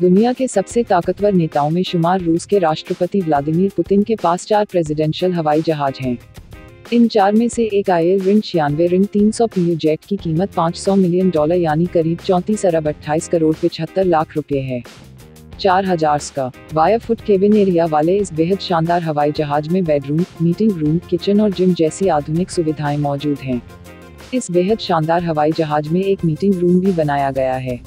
दुनिया के सबसे ताकतवर नेताओं में शुमार रूस के राष्ट्रपति व्लादिमीर पुतिन के पास चार प्रेसिडेंशियल हवाई जहाज़ हैं। इन चार में से एक आयल रिंग छियानवे रिंग तीन सौ पीयू जेट की कीमत 500 मिलियन डॉलर यानी करीब चौंतीस अरब अट्ठाईस करोड़ पिछहत्तर लाख रुपए है। चार हज़ार का वायर फुट केबिन एरिया वाले इस बेहद शानदार हवाई जहाज़ में बेडरूम, मीटिंग रूम, किचन और जिम जैसी आधुनिक सुविधाएँ मौजूद हैं। इस बेहद शानदार हवाई जहाज़ में एक मीटिंग रूम भी बनाया गया है।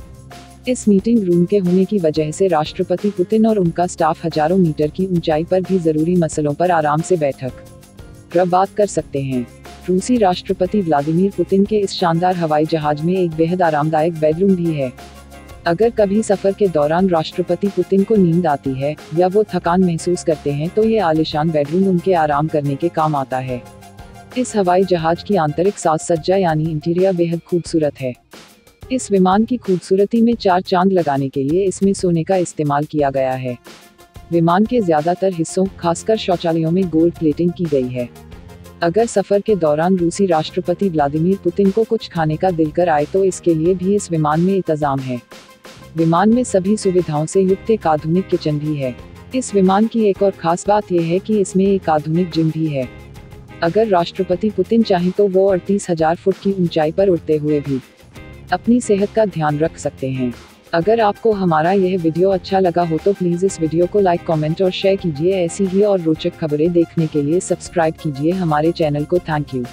इस मीटिंग रूम के होने की वजह से राष्ट्रपति पुतिन और उनका स्टाफ हज़ारों मीटर की ऊंचाई पर भी ज़रूरी मसलों पर आराम से बैठक बात कर सकते हैं। रूसी राष्ट्रपति व्लादिमीर पुतिन के इस शानदार हवाई जहाज़ में एक बेहद आरामदायक बेडरूम भी है। अगर कभी सफ़र के दौरान राष्ट्रपति पुतिन को नींद आती है, या वो थकान महसूस करते हैं तो ये आलिशान बेडरूम उनके आराम करने के काम आता है। इस हवाई जहाज़ की आंतरिक साज सज्जा यानी इंटीरियर बेहद खूबसूरत है। इस विमान की खूबसूरती में चार चाँद लगाने के लिए इसमें सोने का इस्तेमाल किया गया है। विमान के ज़्यादातर हिस्सों, खासकर शौचालयों में गोल्ड प्लेटिंग की गई है। अगर सफ़र के दौरान रूसी राष्ट्रपति व्लादिमीर पुतिन को कुछ खाने का दिल कर आए तो इसके लिए भी इस विमान में इंतज़ाम है। विमान में सभी सुविधाओं से युक्त एक आधुनिक किचन भी है। इस विमान की एक और खास बात यह है कि इसमें एक आधुनिक जिम भी है। अगर राष्ट्रपति पुतिन चाहे तो वो अड़तीस हज़ार फुट की ऊंचाई पर उड़ते हुए भी अपनी सेहत का ध्यान रख सकते हैं। अगर आपको हमारा यह वीडियो अच्छा लगा हो तो प्लीज़ इस वीडियो को लाइक कमेंट और शेयर कीजिए। ऐसी ही और रोचक खबरें देखने के लिए सब्सक्राइब कीजिए हमारे चैनल को। Thank you